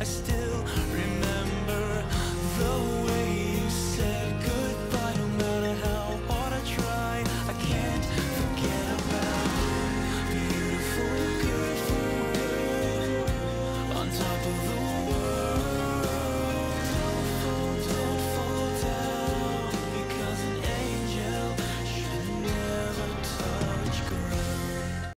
I still